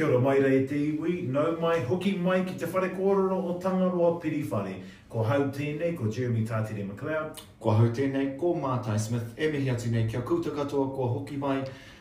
Kia ora mai rei te iwi, nau mai, hoki mai ki te whare kōrero o Tangaroa Piriwhare. Ko hau tēnei, ko Jeremy Tātere McLeod. Ko hau tēnei, ko Mātai Smith, e mihi atu nei ki a koutou katoa kua hoki mai.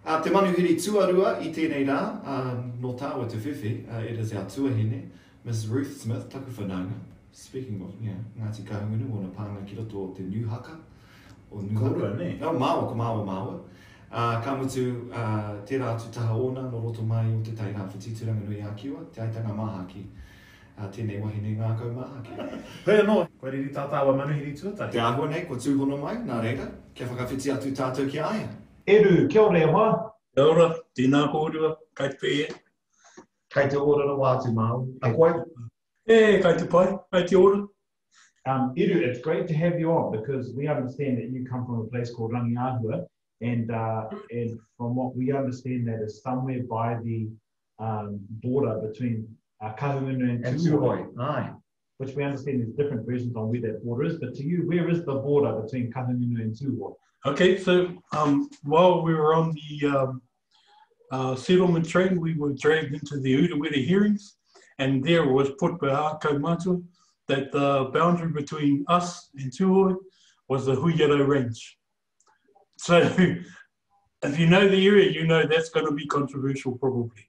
Ā, te manuhiri tuarua i tēnei rā, ā, nō tāua te whiwhi, ā, it is our tuahine, Miss Ruth Smith, taku whanaunga, speaking of, yeah, Ngāti Kahungunu, wōna pānga ki roto o te Niu Haka, o Niu Haka. Korua, nē? Oh, māua, ko māua, māua. Ā, ka mutu, ā, tērā atu taha ōna nō roto mai o Te Tai Rāwhiti, Tūranganui-ā-Kiwa, Te Aitanga Māhaki. Ā, tēnei wahine ngākau māhaki. Hoi anō, kua riri tā tāua manuhiri tuatahi. Te āhua nei, kua tūhono mai, nā reira, kia whakawhiti atu tātou ki a ia. Eru, kia ora e hoa. Kia ora, tēnā kōrua, kai te. Kai te ora rawa atu Māori, a koe? E, kai te pai, kai te ora. Um, Eru, it's great to have you on because we understand that you come from a place called Rangiāhua and, uh, and from what we understand that is somewhere by the um, border between uh, Kahungunu and, and Tūhoe. Aye. Which we understand there's different versions on where that border is, but to you, where is the border between Kahumunu and Suhoi? Okay, so um, while we were on the um, uh, settlement train, we were dragged into the Uruwera hearings, and there was put by our that the boundary between us and Tuhoi was the Huyero Range. So if you know the area, you know that's going to be controversial probably.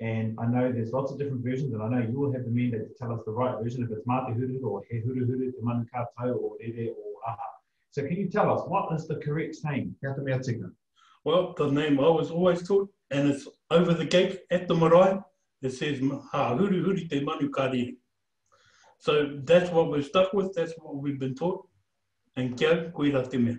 And I know there's lots of different versions, and I know you will have the mandate to tell us the right version of it's Māte Huru or He Huru Huru Te Manu Kātou or Rere or Aha. So can you tell us, what is the correct name? Kia te mea tika. Well, the name I was always taught, and it's over the gate at the marae, it says Ha Huru Huru Te Manu Kārere. So that's what we're stuck with, that's what we've been taught, and kia koe rā te mea.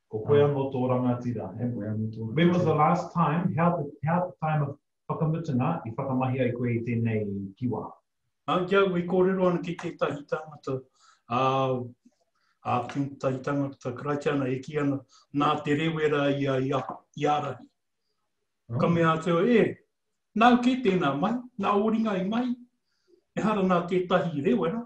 Ko koe anō tō rangatira. When was the last time, how the, how the time of whakamutunga i whakamahi ai koe i tēnei kiwa? Ā, ki au i kōrero ana ki tētahi tāngata, ā, ā, ki tētahi tāngata Karaitiana e kī ana, nā te rewera ia i, a, i ārahi. Oh. Ka mea atu, e, nāu kē tēnā mai, nā ō ringa i mai, ehara nā tētahi rewera,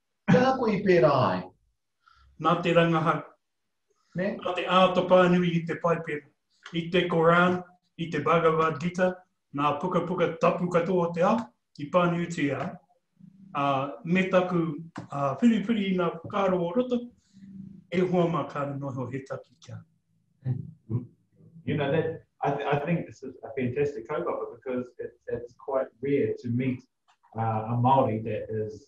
He aha koe i pērā ai? Nā te rangaha, nā te āta pānui i te Paipera, i te Koran, i te Bhagavad Gita, ngā pukapuka tapu katoa o te ao, i pānuitia ai, ā, me taku whiriwhiri i ngā whakaaro o roto, e hoa mā kāre noho he taki kia. You know, that, I, I think this is a fantastic kaupapa because it, it's quite rare to meet uh, a Māori that is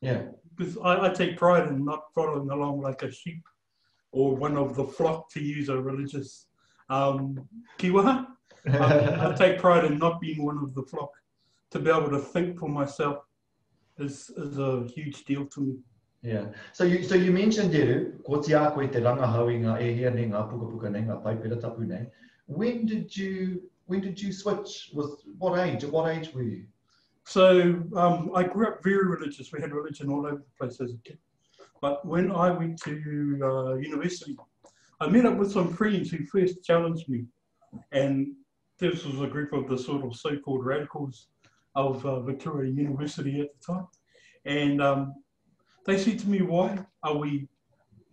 Yeah. Because I, I, take pride in not following along like a sheep or one of the flock, to use a religious um, kiwaha. Um, I, I take pride in not being one of the flock. To be able to think for myself is, is a huge deal to me. Yeah. So you so you mentioned there, ko te a koe te rangahau ngā ngā pukapuka nei, ngā paipera tapu nei. When did you when did you switch? With what age? At what age were you? So um, I grew up very religious. We had religion all over the place as a kid. But when I went to uh, university, I met up with some friends who first challenged me. And this was a group of the sort of so-called radicals of uh, Victoria University at the time. And um, they said to me, why are we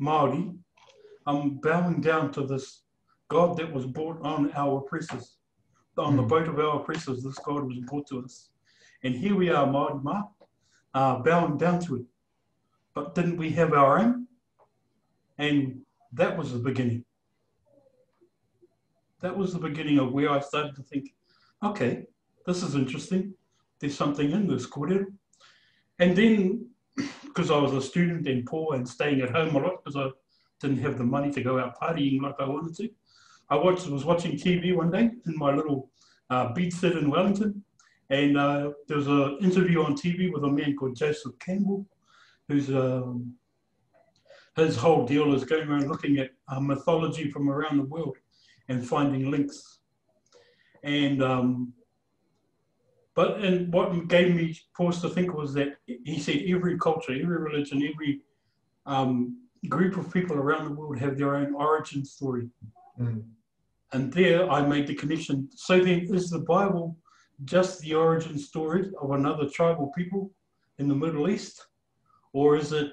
Māori I'm um, bowing down to this God that was brought on our oppressors? on the hmm. boat of our oppressors, this God was brought to us. And here we are, Māori uh, bowing down to it. But didn't we have our own? And that was the beginning. That was the beginning of where I started to think, okay, this is interesting. There's something in this kōrero. And then, because I was a student and poor and staying at home a lot because I didn't have the money to go out partying like I wanted to, I watched, was watching TV one day in my little uh, beach set in Wellington, and uh, there was an interview on TV with a man called Joseph Campbell, who's um, his whole deal is going around looking at uh, mythology from around the world and finding links. And um, but and what gave me pause to think was that he said every culture, every religion, every um, group of people around the world have their own origin story. Mm. And there I made the connection. So then, is the Bible just the origin story of another tribal people in the Middle East? Or is it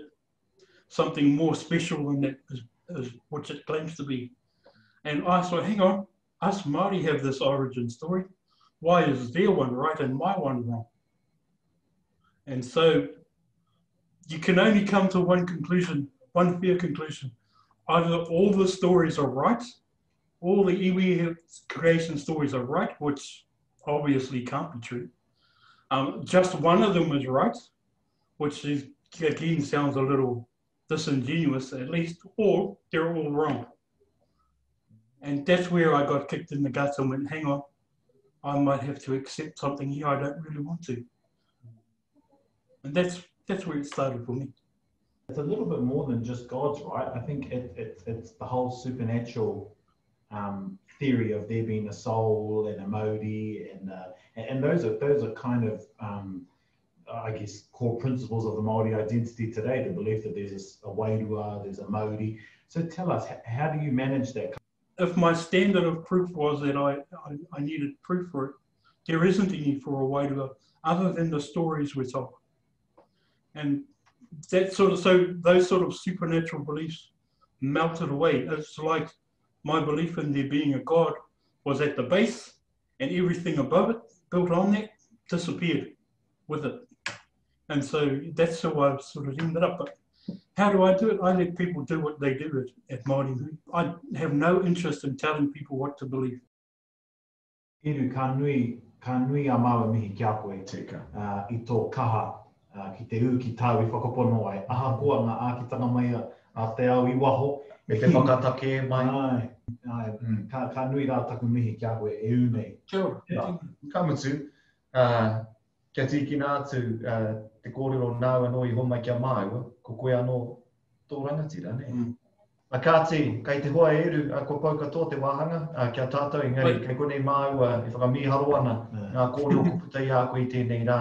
something more special than that, is, is it claims to be? And I thought, hang on, us Māori have this origin story. Why is their one right and my one wrong? And so you can only come to one conclusion, one fair conclusion. Either all the stories are right all the iwi creation stories are right, which obviously can't be true. Um, just one of them is right, which is, again sounds a little disingenuous, at least, or they're all wrong. And that's where I got kicked in the guts and went, hang on, I might have to accept something here I don't really want to. And that's, that's where it started for me. It's a little bit more than just God's, right? I think it, it it's the whole supernatural um, theory of there being a soul and a modi, and uh, and those are those are kind of um, I guess core principles of the Maori identity today. The belief that there's a, a wairua, there's a modi. So tell us, how do you manage that? If my standard of proof was that I, I, I needed proof for it, there isn't any for a wairua other than the stories we're told. And that sort of so those sort of supernatural beliefs melted away. It's like my belief in there being a God was at the base and everything above it, built on that, disappeared with it. And so that's how I sort of ended up. But how do I do it? I let people do what they do at, at Māori Nui. I have no interest in telling people what to believe. Iru, ka nui, ka nui a māua mihi ki a koe. Tika. Uh, I tō kaha ā, ki te ū ki tāu i whakapono ai, ahakoa ngā ākitanga mai a te ao i waho. Me te whakatakē mai. Āe, āe, ka, ka nui rā taku mihi ki a koe e ū nei. Kia ora, e tino. Ka mutu, ā, kia tīkina atu te kōrero nāu anō i homai ki a māua, ko koe anō tō rangatira, nē? A kāti, kei te hoa e Eru, a kua pau katoa te wāhanga, a, ki a tātou, engari, kei konei māua e whakamīharo ana ngā kōrero kua puta i a koe i tēnei rā,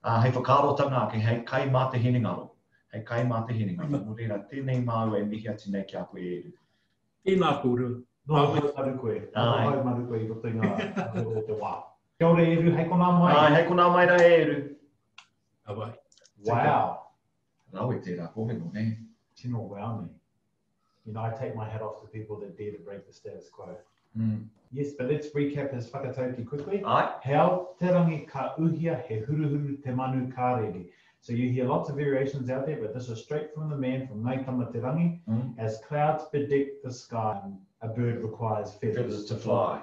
ā, hei whakaarotanga ake, hei kai mā te hinengaro, hei kai mā te hinengaro, nō reira, tēnei māua e mihi atu nei ki a koe e Eru. Tēnā kōrua. Noho haumaru koe, noho haumaru koe i roto i ngā kōrero o te wā. Kia ora e Eru, hei konā mai. Āe, hei konā mai rā e Eru. Ka wai. Wow. Rau e tērā kōhengo, ne? Tino wow, ne? You know, I take my head off to people that dare to break the status quo. Mm. Yes, but let's recap this whakatauki quickly. Ai. Heau te rangi ka uhia he huruhuru te manu kārere. So you hear lots of variations out there, but this is straight from the man from Naitama Terangi. Mm. As clouds bedeck the sky, a bird requires feathers, feathers to fly.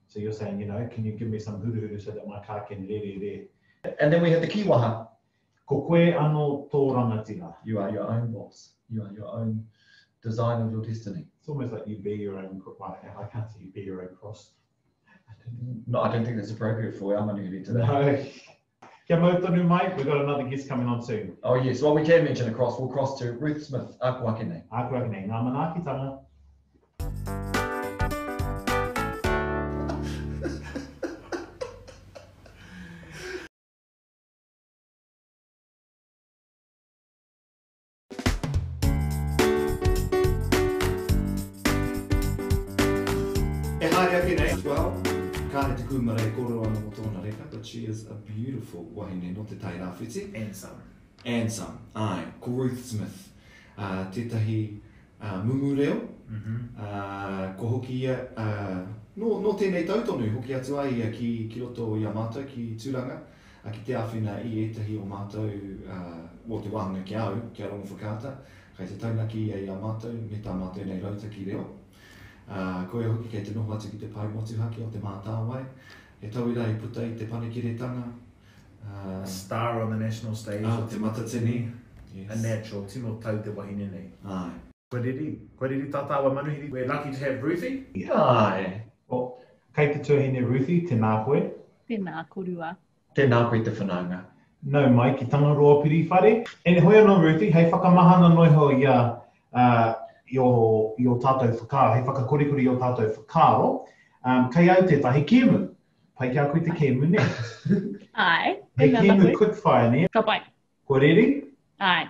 So you're saying, you know, can you give me some huru huru so that my car can re re re. And then we had the kiwaha. Ko koe ano tō rangatira. You are your own boss. You are your own design of your destiny. It's almost like you be your own, well, I can't say you be your own cross. No, I don't think that's appropriate for our Manihuri that. No. Kia mau tonu mai, we've got another guest coming on soon. Oh yes, well we can mention a cross, we'll cross to Ruth Smith, Akuakene. Akuakene, ngā manaakitanga. E haere ake nei as well, kāre te kūmara e kōrero ana mō tōna reka, but she is a beautiful wahine nō Te Tai Rāwhiti. And some. And some, āe, ko Ruth Smith, ā, tētahi ā, mumu reo, ā, kua hoki ia, ā, nō, nō tēnei tau tonu, hoki atu ai ia ki, ki roto i a mātou, ki Tūranga, A ki te āwhina i ētahi o mātou mō te wāhanga ki a au, ki a Rongowhakaata, kei te taunaki ia i a mātou me tā mātou nei rautaki reo. Ā, koia hoki kei te noho atu ki te pae motuhake o Te Mātāwai, he tauira i puta i te panekiretanga, ā, A star on the national stage, a Te Matatini, yes. A natural, tino tau te wahine nei. Āe. Kua riri, kua riri tā tāua manuhiri, we're lucky to have Ruthie. Āe. Well, kei te tuahine Ruthie, tēnā koe. Tēnā, ko Rua. Tēnā koe te whanaunga. Nau mai ki Tangaroa Piriwhare. Ene hoi anō Ruthie, hei whakamahana noa iho i a, i o, i o tātou whakaaro, hei whakakorikori i o tātou whakaaro, kei au tētahi kēmu. Pai ki a koe te kēmu, nē? Āe. He kēmu quickfire, nē? Ka pai. Kua riri? Aye.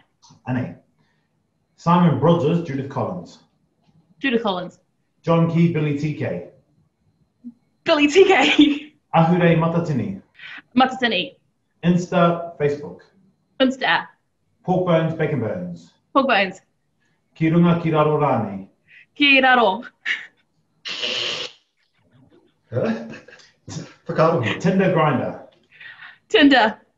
Anei. Simon Brodgers, Judith Collins. Judith Collins. John Key, Billy TK. Billy TK. Ahurei Matatini. Matatini. Insta, Facebook. Insta. Pork Bones, Bacon Bones. Pork Bones. Ki runga ki raro rānei. Ki raro. Whakaaro. Tinder Grinder. Tinder.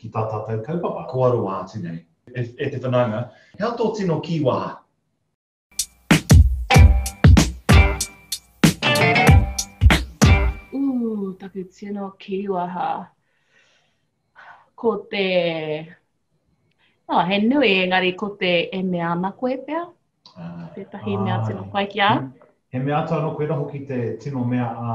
ki tā tātou kaupapa. Kua roa atu nei. E te whanaunga, he aha tō tino kīwaha? Ooh, taku tino kīwaha. Ko te... Oh, he nui, engari ko te e mea ana koe pea. Ah, Tētahi ah, mea tino pai ki a. He mea atu anō koe noho ki te tino mea a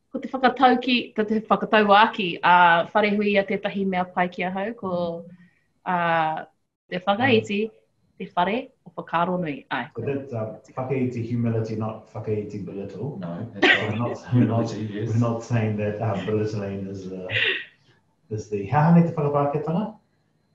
Ko te whakatauki, ko te whakatauāki a Wharehuia tētahi mea pai ki ahau, ko uh, te whakaiti, te whare o whakaaro nui. Ai. But that, uh, whakaiti humility, not whakaiti belittle. No, we're not, we're not, yes. we're not saying that uh, belittling is, uh, is the... Hea hane te whakapāketanga?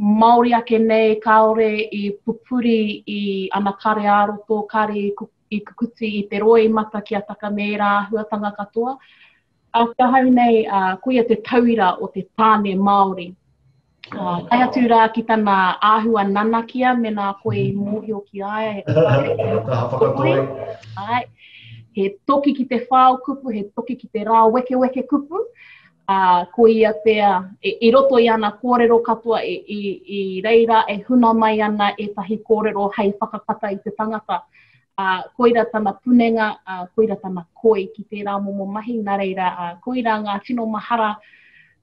Māori ake nei kāore i pupuri i ana kare ā-roto, kāre i kukuti i te roi mata ki a taka me ērā āhuatanga katoa. Ki ahau nei, koia te tauira o te tāne Māori. Tae atu rā ki tana āhua nanakia mēnā koe i mōhio ki a ia. He taha whakatoi. He toki ki te whao kupu, he toki ki te rāwekeweke kupu. ā, ko ia pea, i roto i ana kōrero katoa i reira e huna mai ana ētahi kōrero hei whakakata i te tangata, ā, koira tana punenga, ā, koira tana koi ki tērā momo mahi, nā reira, ā, koira ngā tino mahara,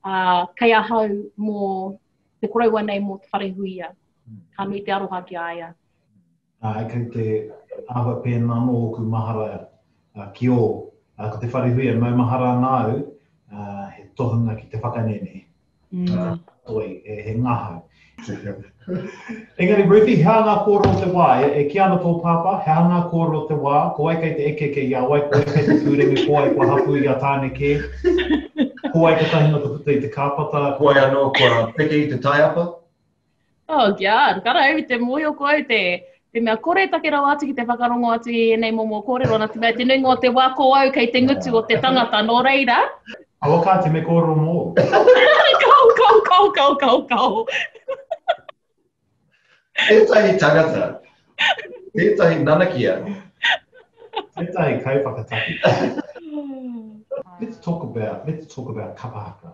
ā, kei ahau mō te koroua nei mō Te Wharehuia. Ka nui te aroha ki a ia. Ā, kei te āhua pēnā anō ōku mahara ki ōu. Ā, ko te wharehui e maumahara ana au, ā, he tohunga ki te whakanene. Ā, ka toi, e, he ngahau. Engari, Ruthi, he aha ngā kōrero o te wā? E, e kī ana tō pāpā, he aha ngā kōrero o te wā? Ko wai kei te ekeke i a wai, ko wai kei te pūremu, ko wai kua hapū i a tāne kē? Ko wai kotahi nō te puta i te kāpata? Ko wai anō kua peke i te taiapa? Oh, kia ar, kara au te moio ko au te, te mea kore take rawa atu ki te whakarongo atu i enei momo kōrero na te mea te nuinga o te wa ko au kei te ngutu o te tangata no reira. Awa ka te me kōrero mōu. kau, kau, kau, kau, kau, kau. Tētahi tangata, tētahi nanakia. Tētahi kai whakataki. let's talk about, let's talk about kapa haka.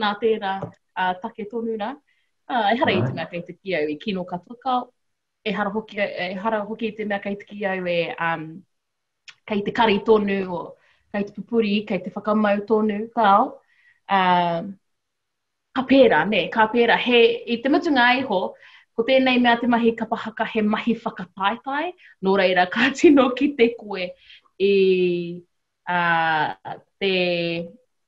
nā tērā take tonu rā, ehara i te mea kei te kī au i kino katoa kāo, ehara hoki, ehara hoki i te mea kei te kī au e, um, kei te kari tonu, o, kei te pupuri, kei te whakamau tonu kāo, uh, ka pērā, ne, ka pērā, he, i te mutunga iho, ko tēnei mea te mahi kapa haka he mahi whakataetae, nō reira ka tino ki te koe i uh, te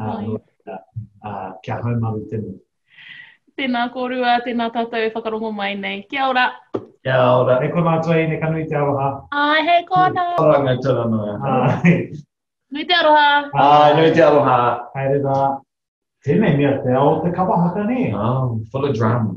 Nō reira, kia haumaru te motu. Tēnā kōrua, tēnā tātou e whakarongo mai nei. Kia ora! Kia ora! E kona atu ai, ne ka nui te aroha? Ai, he kona! Oranga tura noa. Ai. Nui te aroha! Ai, nui te aroha! Haere rā. Tēnei mea te ao o te kapa haka, nē? Oh, full of drama.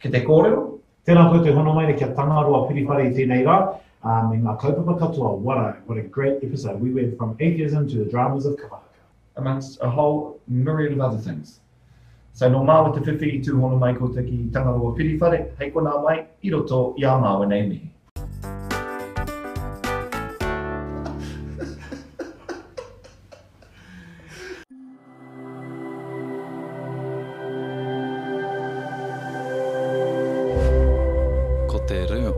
Ki te kōrero, tēnā koe te hono maire ki a Tangaroa Piriwhare i tēnei rā, ā, me ngā kaupapa katoa, what a, what a great episode, we went from atheism to the dramas of kapa haka. amongst a whole myriad of other things. So nō māua te whiwhi i tūhono mai koutou ki Tangaroa Piriwhare, hei konā mai, i roto i ā māua nei mihi. Ko te reo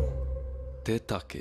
te take.